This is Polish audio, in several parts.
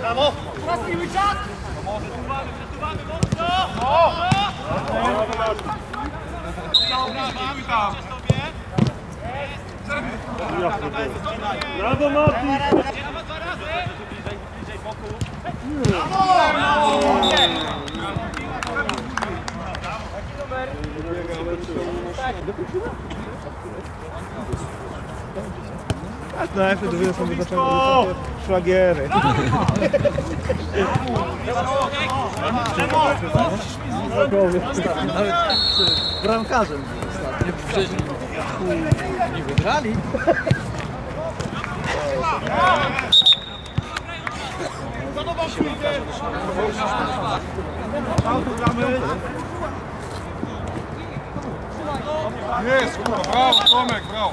Brawo! Teraz miły czas! Przesuwamy, przesuwamy mocno! O! Zaobraźnij tam! Brawo Mati! Brawo! Brawo! No jak to dowiedzą są wyznaczone szlagiery. Nawet bramkarzem ostatnio. Przecież nie wygrali. Jest, kurwa, brawo, Tomek, brawo.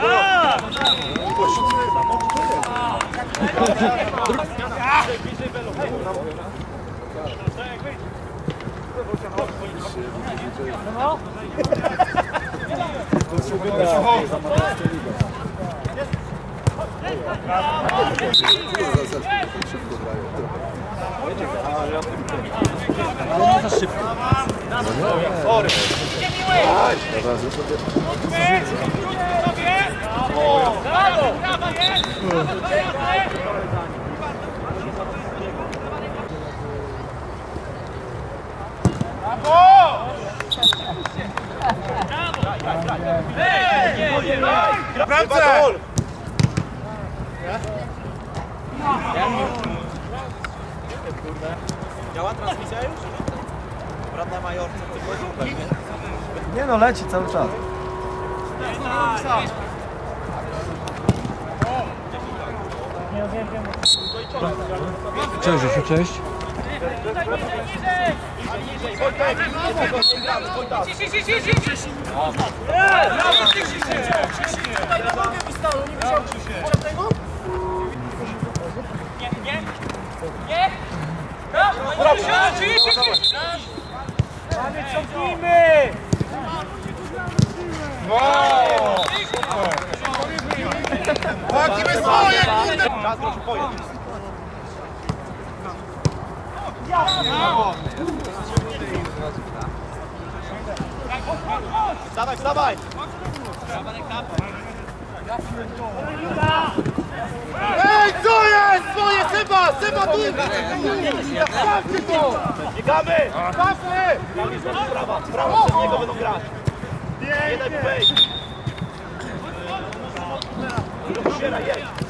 Tak! Bramce! Działa transmisja już? Brat na Majorce, pewnie. Nie no, leci cały czas. Cześć, Rzesiu, cześć. Cofnijmy! Kurde! Wstawaj, wstawaj! Ej, co jest? Swoje, Seba! Seba, tu! Sprawdźcie to! Biegamy! Sprawdźmy! Prawa, prawa, przez niego będą grać. Nie daj mu wejść. Sierra, jedź.